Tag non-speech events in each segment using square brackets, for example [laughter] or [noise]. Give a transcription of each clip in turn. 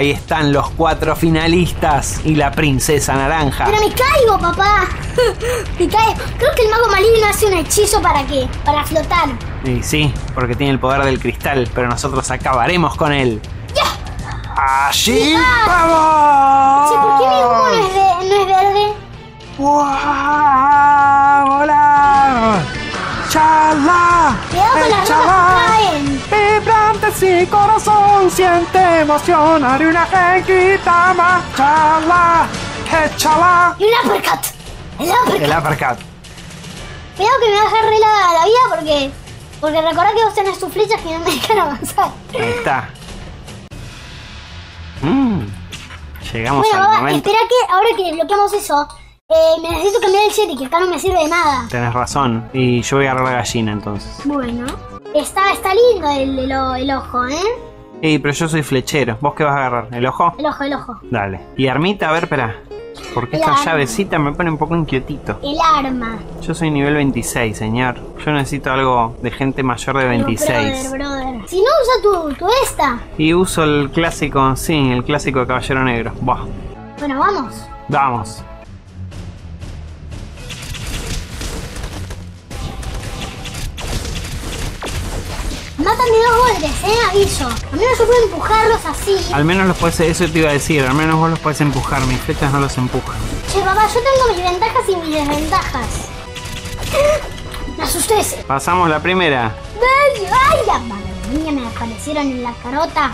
Ahí están los cuatro finalistas y la princesa naranja. Pero me caigo, papá. [laughs] me caigo. Creo que el mago maligno hace un hechizo para qué? Para flotar. Y sí, porque tiene el poder del cristal, pero nosotros acabaremos con él. ¡Ya! ¡Allí vamos! ¿por qué mi humo no es, ve- no es verde? ¡Wow! ¡Volar! ¡Chala! Cuidado con las. Sí, corazón siente emoción Haré una genquita más Chala, échala Y un uppercut. El uppercut. El uppercut Cuidado que me va a dejar re la, la vida porque. Porque recordá que vos tenés tus flechas que no me dejan avanzar. Ahí está Mm, Llegamos Bueno, al momento espera que ahora que bloqueamos eso, eh, me necesito cambiar el jet y que acá no me sirve de nada. Tenés razón Y yo voy a agarrar la gallina entonces Bueno, está, está lindo el, el, ojo, ¿eh? Ey, pero yo soy flechero ¿Vos qué vas a agarrar? ¿El ojo? El ojo, el ojo. Dale Y armita, a ver, espera Porque El esta arma. llavecita me pone un poco inquietito El arma. Yo soy nivel 26, señor Yo necesito algo de gente mayor de Pero, 26 Brother, brother. Si no, usa tu, tu esta. Y uso el clásico, sí, el clásico de Caballero Negro. Buah, Bueno, vamos. vamos. De dos golpes, ¿eh? Aviso. A menos yo puedo empujarlos así. Al menos los puedes, eso te iba a decir, al menos vos los puedes empujar, mis flechas no los empujan. Che, papá, yo tengo mis ventajas y mis desventajas. Me asusté. Pasamos la primera. ¡Ay, ay! La madre mía, me aparecieron en la carota.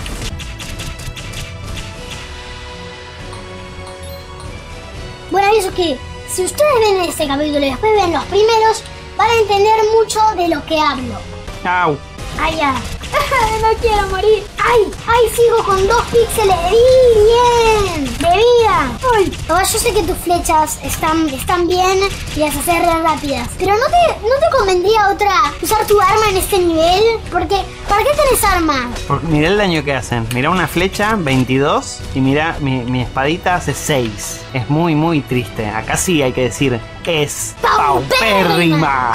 Bueno, aviso que si ustedes ven este capítulo y después ven los primeros, van a entender mucho de lo que hablo. ¡Au! ¡Ay, ya! [laughs] ¡No quiero morir! ¡Ay! ¡Ay! Sigo con dos píxeles. ¡Bien! ¡De vida! ¡Ay! Papá, yo sé que tus flechas están, están bien y las haces re rápidas. Pero ¿no te, ¿no te convendría otra usar tu arma en este nivel? Porque, ¿para qué tenés arma? Por- Mirá el daño que hacen. Mirá una flecha, 22, y mirá, mi, mi espadita hace 6. Es muy, muy triste. Acá sí hay que decir, es paupérrima.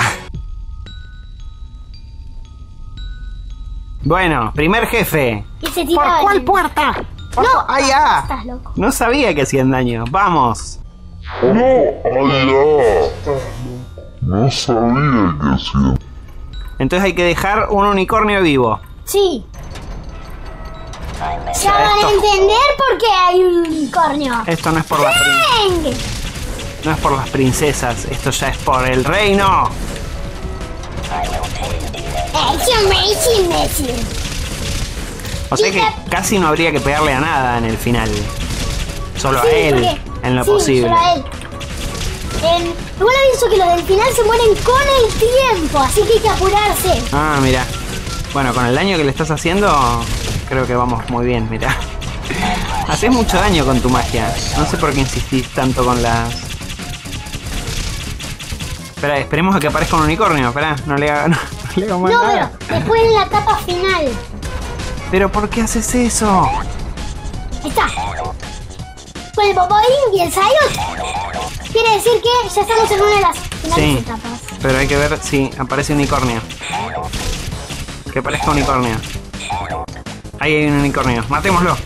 Bueno, primer jefe. Y se ¿Por cuál puerta? ¿Por No, ¡Ah, ya! Estás loco. No sabía que hacían daño. Vamos. No, allá. No sabía que hacía. Entonces hay que dejar un unicornio vivo. Sí. Ya van a entender por qué hay un unicornio. Esto no es por las prin- ¡Bang! no es por las princesas, esto ya es por el reino. Amazing, Messi. O sea que casi no habría que pegarle a nada en el final. Solo a Sí, él, porque- en lo sí, posible. solo a él. Igual aviso que los del final se mueren con el tiempo, así que hay que apurarse. Ah, mira. Bueno, con el daño que le estás haciendo, creo que vamos muy bien, mira. [laughs] Haces mucho daño con tu magia. No sé por qué insistís tanto con las. Espera, esperemos a que aparezca un unicornio. Espera, no le haga, [laughs] no, No, nada. pero después en la etapa final. Pero ¿por qué haces eso? Ahí está. Con el Popoín y el Sayot. Quiere decir que ya estamos en una de las finales Sí. etapas. Pero hay que ver si aparece unicornio. Que aparezca unicornio. Ahí hay un unicornio. Matémoslo.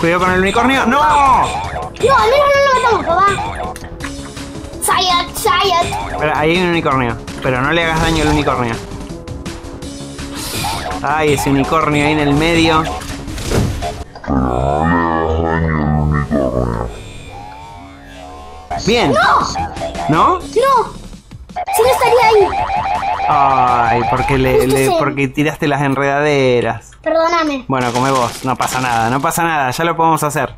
Cuidado con el unicornio. ¡No! No, al menos no lo matamos, papá. Sayot. Espera, ahí hay un unicornio. Pero no le hagas daño al unicornio. Ay, ese unicornio ahí en el medio. Pero no le hagas daño al unicornio. Bien. ¿No? No. Si no estaría ahí. Ay, porque, le, porque tiraste las enredaderas. Perdóname. Bueno, come vos. No pasa nada, no pasa nada. Ya lo podemos hacer.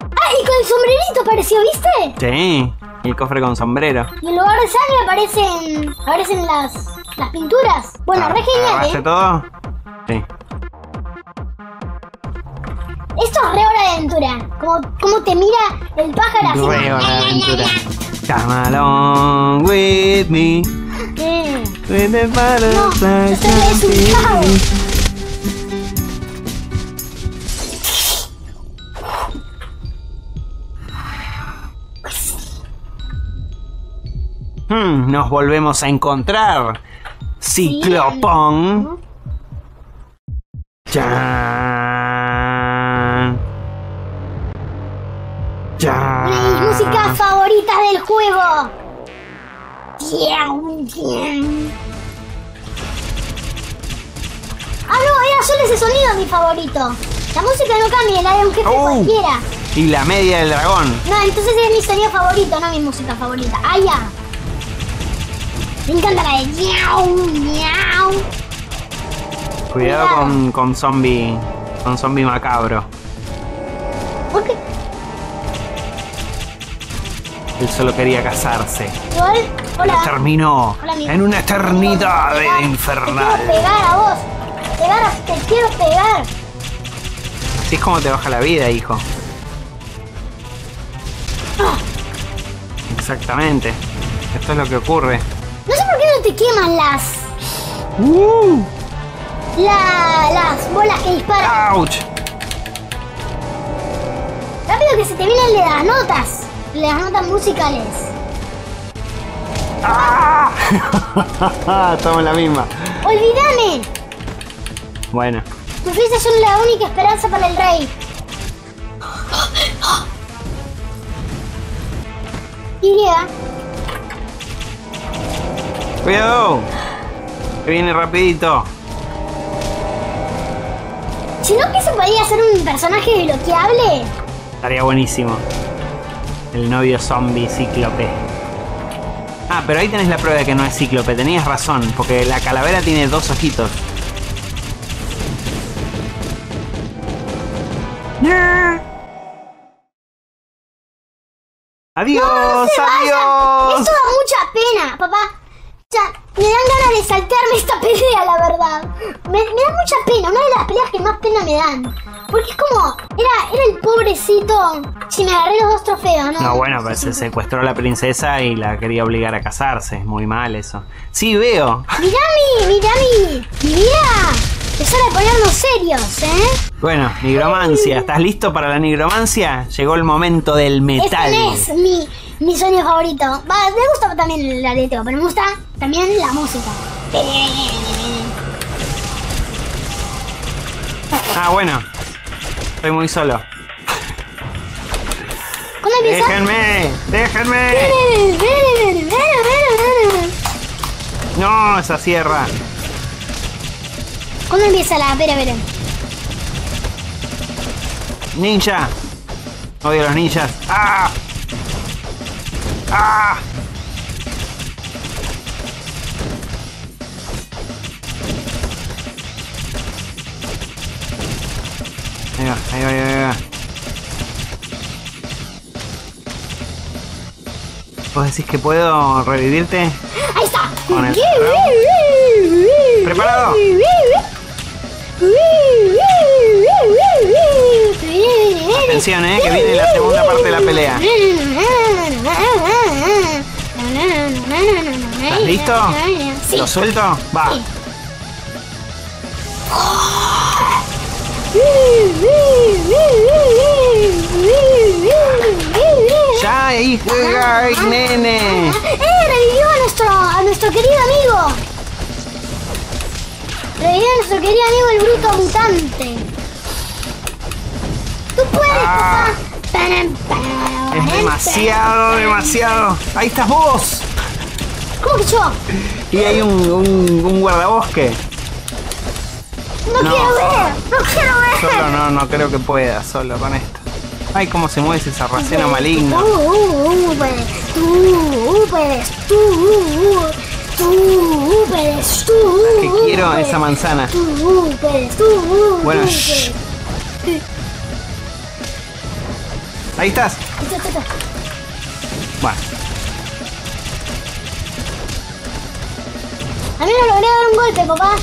Ah, y con el sombrerito apareció, ¿viste? Sí. El cofre con sombrero. Y en lugar de sangre aparecen, aparecen las, las pinturas. Bueno, re ¿Agarraste genial, ¿eh? todo? Sí. Esto es re hora de aventura. Como, como te mira el pájaro así. Re hora de aventura. Come along with me. Eh, With the No, Hmm, nos volvemos a encontrar. Ciclopón. ¡Chan! ¡Chan! Mis músicas favoritas del juego. Ah, no, era solo ese sonido mi favorito. La música no cambia, la de un jefe uh. cualquiera. Y la media del dragón. No, entonces es mi sonido favorito, no mi música favorita. ¡Ah, ya! Me encanta la de miau, miau. Cuidado Cuidado. con, con zombie. Con zombie macabro. ¿Por qué? Él solo quería casarse. Igual, hola. Terminó Hola, en una eternidad Te quiero infernal. pegar a vos. Pegar, a- te quiero pegar. Así es como te baja la vida, hijo. Ah, Exactamente. Esto es lo que ocurre. Por qué no te queman las. La, las bolas que disparan. ¡Auch! Rápido que se te vienen de las notas. Las notas musicales. ¡Ah! [laughs] Estamos en la misma. Olvídame. Bueno. Tus flechas son la única esperanza para el rey. [gasps] Y. ¡Cuidado! Que viene rapidito. Si no, que se podría hacer un personaje desbloqueable. Estaría buenísimo. El novio zombie cíclope. Ah, pero ahí tenés la prueba de que no es cíclope. Tenías razón, porque la calavera tiene dos ojitos. ¡Adiós! ¡No! ¡Adiós! Esto da mucha pena, papá. Ya, me dan ganas de saltarme esta [laughs] pelea, la verdad. Me, me da mucha pena, una de las peleas que más pena me dan. Porque es como, era, era el pobrecito. Si me agarré los dos trofeos, ¿no? No, bueno, pues se secuestró a la princesa y la quería obligar a casarse. Muy mal eso. Sí, veo. [laughs] Mirá mi, mirá mi, mi vida. Es hora de ponernos serios, ¿eh? Bueno, nigromancia. ¿Estás listo para la nigromancia? Llegó el momento del metal. Este es mi, mi sueño favorito. Va, me gusta también el aleteo, pero me gusta también la música. Ah, bueno. Estoy muy solo. ¿Cuándo empieza? ¡Déjenme! ¡Déjenme! No, esa sierra. ¿Cuándo empieza la pera pera? Ninja. Odio a los ninjas. ¡Ah! ¡Ah! Ahí va, ahí va, ahí va. ¿Vos decís que puedo revivirte? Ahí está. Con el- ¿Preparado? Atención, eh, que viene la segunda parte de la pelea. [laughs] ¿Estás listo? Sí. ¿Lo suelto? Va. Sí. Ya, hijo, ay, nene. ¡Eh! Revivió a nuestro, a nuestro querido amigo. Revivió a nuestro querido amigo el bruto mutante. ¡Tú puedes, Ah. papá! Param, param, Es demasiado, demasiado. Ahí estás vos. ¿Cómo que yo? Y hay un, un, un guardabosque. No, No. quiero ver. No quiero ver. Solo no, no creo que pueda, solo con esto. Ay, cómo se mueve ese sarraceno maligno. Tú, tú tú, tú tú. Que quiero esa manzana. Bueno, shh. Ahí estás. Bueno, A mí me logré dar un golpe, papá.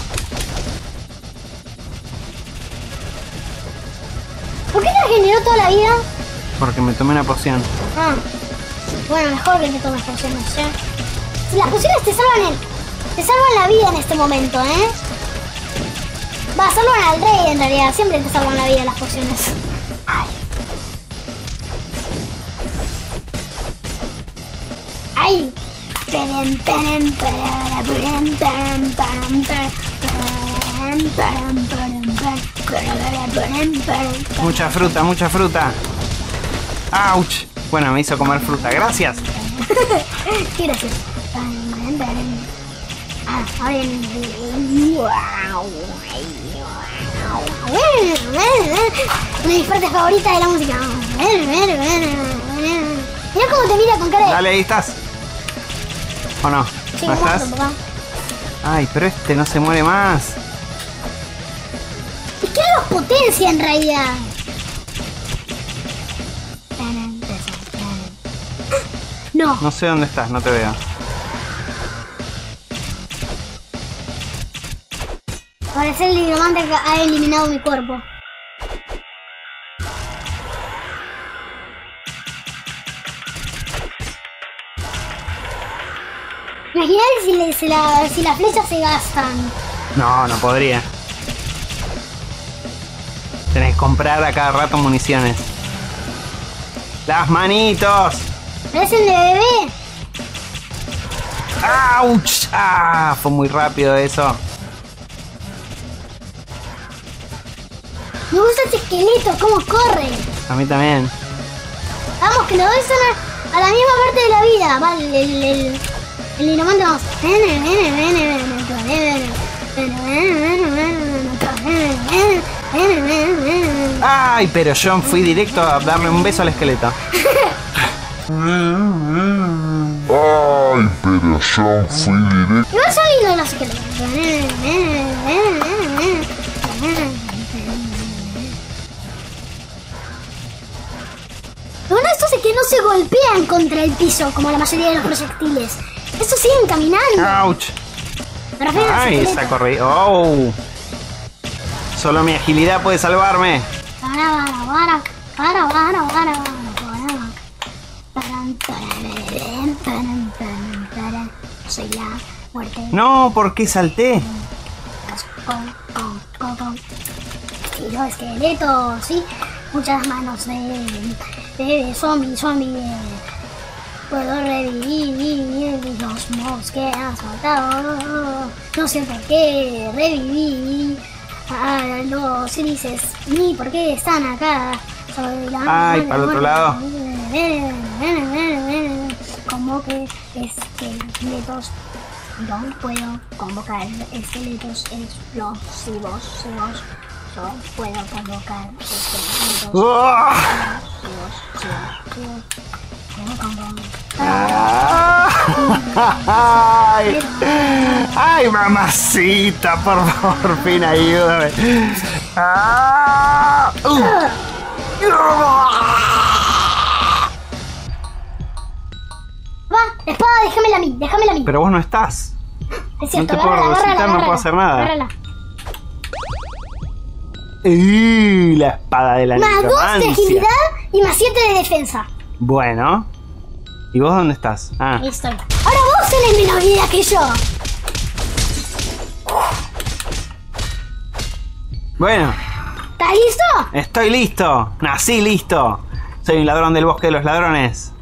¿Por qué te generó toda la vida? porque me tomé una poción. Ah, bueno, mejor que te tomes pociones, ¿eh? Si las pociones te salvan el, te salvan la vida en este momento, ¿eh? Va, salvan al rey en realidad, siempre te salvan la vida las pociones. Mucha fruta, mucha fruta. ¡Auch! Bueno, me hizo comer fruta. Gracias. Qué gracioso. Ah, a ver. Una de la música. Mira cómo te mira con cara de. Dale, ahí estás. ¿O no? Sí, ¿No muerto, estás? papá. Ay, pero este no se muere más. Es que los potencia en realidad. No, No sé dónde estás, no te veo. parece el nigromante que ha eliminado mi cuerpo. Imagínate si, le- si, la- si las flechas se gastan. No, no podría. Tenés que comprar a cada rato municiones. ¡Las manitos! ¿Es el de bebé? ¡Auch! ¡Ah! Fue muy rápido eso. Me gusta este esqueleto, cómo corre. A mí también. Vamos, que los dos son a, a la misma parte de la vida. Va, el, el, el, el nigromante vamos. ¡Ay! Pero yo fui directo a darle un beso al esqueleto. Ay, pero yo fui directo. Igual soy uno de los esqueletos. Lo bueno de estos es que no se golpean contra el piso como la mayoría de los proyectiles. Estos siguen caminando. ¡Auch! Los ¡Ay! esqueletos. Esa corrí. ¡Oh! Solo mi agilidad puede salvarme. Para, para, para, para, para, para. Soy la muerte. No, ¿por qué salté? Con, con, con, con. Estilo esqueleto, sí. Muchas manos de, de zombie, zombie. Puedo revivir los mobs que has matado. No sé por qué reviví a los grises ni por qué están acá. Soy la Ay, para el otro lado. Como que esqueletos no puedo convocar esqueletos explosivos. Yo puedo convocar esqueletos ¡Ah! explosivos. Convocar. ¡Ay! ¡Ay, mamacita! Por favor, fin, ayúdame. ¡Ah! ¡Uh! Va, espada, déjamela a mí, déjamela a mí. Pero vos no estás. Es cierto, no te puedo agárrala, resucitar, agárrala, no puedo hacer nada. agárrala. ¡Y la espada de la Más 2 de agilidad y más 7 de defensa. Bueno. ¿Y vos dónde estás? Ah, Ahí estoy. Ahora vos tenés menos vida que yo. bueno, ¿Estás listo? estoy listo. Nací listo. Soy un ladrón del bosque de los ladrones.